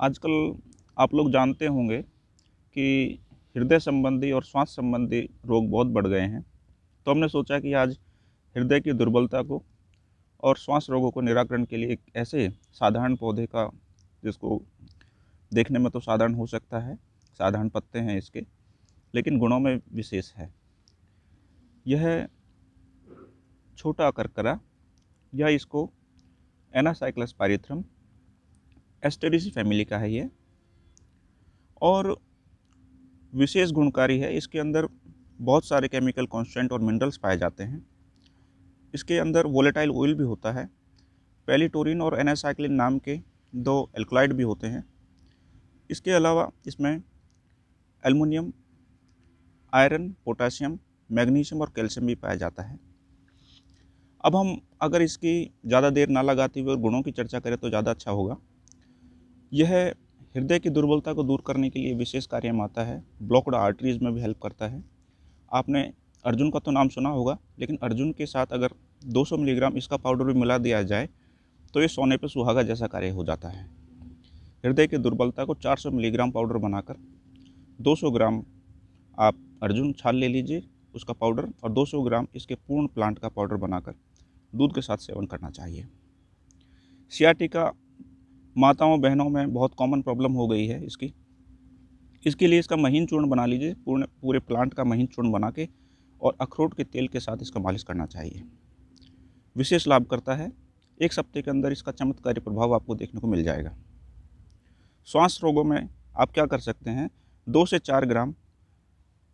आजकल आप लोग जानते होंगे कि हृदय संबंधी और श्वास संबंधी रोग बहुत बढ़ गए हैं। तो हमने सोचा कि आज हृदय की दुर्बलता को और श्वास रोगों को निराकरण के लिए एक ऐसे साधारण पौधे का, जिसको देखने में तो साधारण हो सकता है, साधारण पत्ते हैं इसके, लेकिन गुणों में विशेष है। यह छोटा करकरा या इसको एनासाइक्लस पारिथ्रम एस्टेरिसी फैमिली का है ये। और विशेष गुणकारी है, इसके अंदर बहुत सारे केमिकल कॉन्स्टेंट और मिनरल्स पाए जाते हैं। इसके अंदर वोलेटाइल ऑयल भी होता है, पेलीटोरिन और एनासाइक्लिन नाम के दो एल्कोलाइड भी होते हैं। इसके अलावा इसमें एल्युमिनियम, आयरन पोटासियम मैग्नीशियम और कैल्शियम भी पाया जाता है। अब हम अगर इसकी ज़्यादा देर ना लगाते हुए गुणों की चर्चा करें तो ज़्यादा अच्छा होगा। यह हृदय की दुर्बलता को दूर करने के लिए विशेष कार्य में आता है। ब्लॉकड आर्टरीज में भी हेल्प करता है। आपने अर्जुन का तो नाम सुना होगा, लेकिन अर्जुन के साथ अगर 200 मिलीग्राम इसका पाउडर भी मिला दिया जाए तो ये सोने पर सुहागा जैसा कार्य हो जाता है। हृदय की दुर्बलता को 400 मिलीग्राम पाउडर बनाकर 200 ग्राम आप अर्जुन छाल ले लीजिए उसका पाउडर और 200 ग्राम इसके पूर्ण प्लांट का पाउडर बनाकर दूध के साथ सेवन करना चाहिए। सियाटिका माताओं बहनों में बहुत कॉमन प्रॉब्लम हो गई है इसकी। इसके लिए इसका महीन चूर्ण बना लीजिए, पूर्ण, पूरे प्लांट का महीन चूर्ण बना के और अखरोट के तेल के साथ इसका मालिश करना चाहिए। विशेष लाभ करता है। एक सप्ते के अंदर इसका चमत्कारी प्रभाव आपको देखने को मिल जाएगा। श्वास रोगों में आप क्या कर सकते हैं? दो से चार ग्राम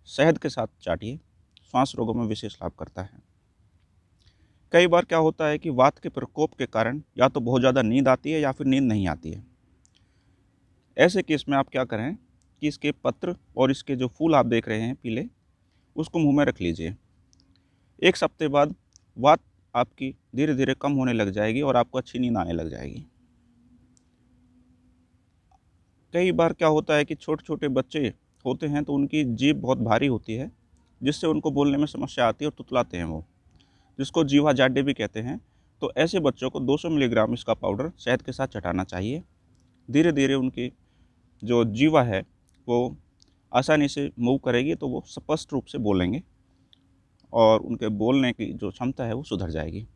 शहद के साथ चाटिए। श्वास रोगों में विशेष लाभ करता है। कई बार क्या होता है कि वात के प्रकोप के कारण या तो बहुत ज़्यादा नींद आती है या फिर नींद नहीं आती है। ऐसे केस में आप क्या करें कि इसके पत्र और इसके जो फूल आप देख रहे हैं पीले, उसको मुँह में रख लीजिए। एक सप्ते बाद वात आपकी धीरे धीरे कम होने लग जाएगी और आपको अच्छी नींद आने लग जाएगी। कई बार क्या होता है कि छोटे छोटे बच्चे होते हैं तो उनकी जीभ बहुत भारी होती है, जिससे उनको बोलने में समस्या आती है और तुतलाते हैं वो। जिसको जीवा जाडे भी कहते हैं तो ऐसे बच्चों को 200 मिलीग्राम इसका पाउडर शहद के साथ चटाना चाहिए। धीरे धीरे उनकी जो जीवा है, वो आसानी से मूव करेगी तो वो स्पष्ट रूप से बोलेंगे और उनके बोलने की जो क्षमता है, वो सुधर जाएगी।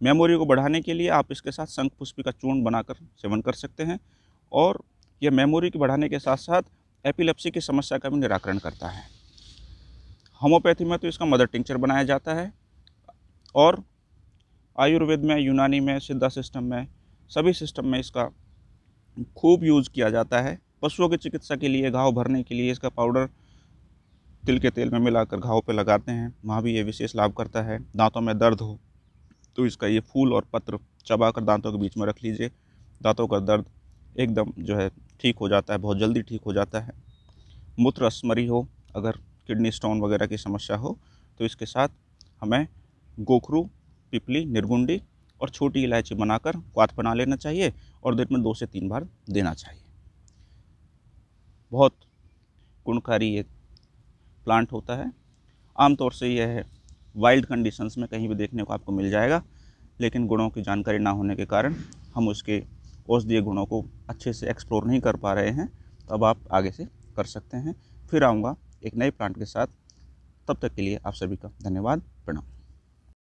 मेमोरी को बढ़ाने के लिए आप इसके साथ शंख पुष्पी का चूर्ण बनाकर सेवन कर सकते हैं और यह मेमोरी के बढ़ाने के साथ साथ एपिलेप्सी की समस्या का भी निराकरण करता है। होम्योपैथी में तो इसका मदर टिंचर बनाया जाता है। और आयुर्वेद में, यूनानी में, सिद्धा सिस्टम में, सभी सिस्टम में इसका खूब यूज़ किया जाता है। पशुओं की चिकित्सा के लिए, घाव भरने के लिए इसका पाउडर तिल के तेल में मिलाकर घाव पे लगाते हैं। वहाँ भी ये विशेष लाभ करता है। दांतों में दर्द हो तो इसका ये फूल और पत्र चबा कर दांतों के बीच में रख लीजिए। दांतों का दर्द एकदम जो है ठीक हो जाता है, बहुत जल्दी ठीक हो जाता है। मूत्र स्मरी हो, अगर किडनी स्टोन वगैरह की समस्या हो तो इसके साथ हमें गोखरू, पिपली, निर्गुंडी और छोटी इलायची बनाकर क्वाथ बना लेना चाहिए और दिन में दो से तीन बार देना चाहिए। बहुत गुणकारी ये प्लांट होता है। आमतौर से यह वाइल्ड कंडीशंस में कहीं भी देखने को आपको मिल जाएगा, लेकिन गुणों की जानकारी ना होने के कारण हम उसके औषधीय गुणों को अच्छे से एक्सप्लोर नहीं कर पा रहे हैं। तो अब आप आगे से कर सकते हैं। फिर आऊँगा एक नए प्लांट के साथ। तब तक के लिए आप सभी का धन्यवाद। प्रणाम।